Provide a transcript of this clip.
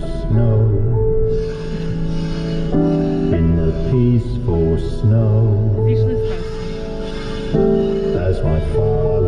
snow. In the peaceful snow. As my father